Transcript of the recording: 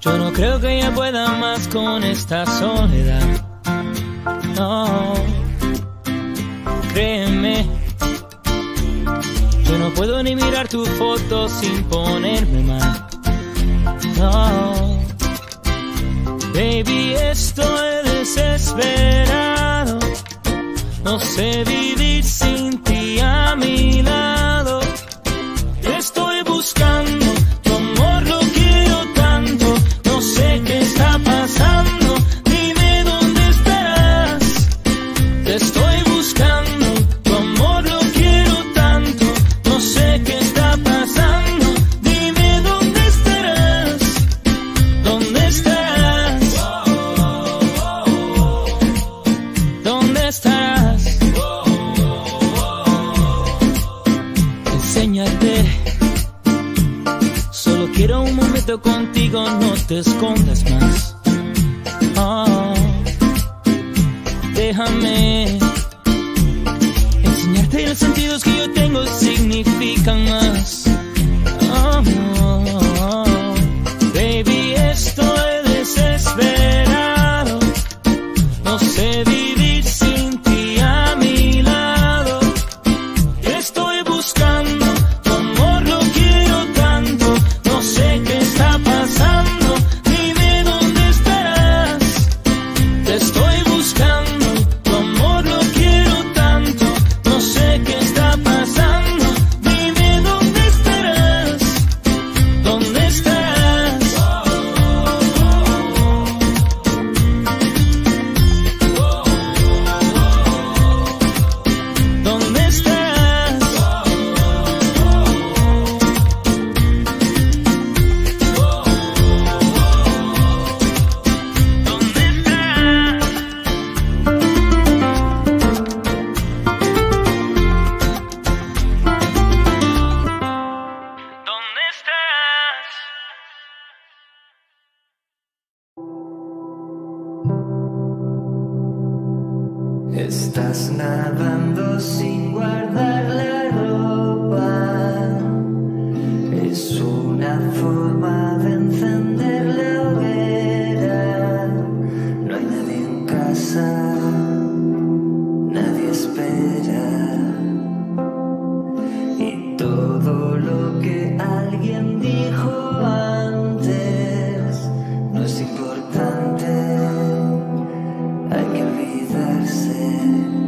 Yo no creo que ella pueda más con esta soledad. No, créeme, yo no puedo ni mirar tu foto sin ponerme mal. No, baby, estoy desesperado, no sé vivir sin ti a mi lado. Enséñate. Solo quiero un momento contigo, no te escondas más. Oh, déjame enseñarte los sentidos que yo tengo significan más. Oh, Estás nadando sin guardar la ropa. Es una forma de encender la hoguera. No hay nadie en casa, nadie espera. Y todo lo que hay. listen.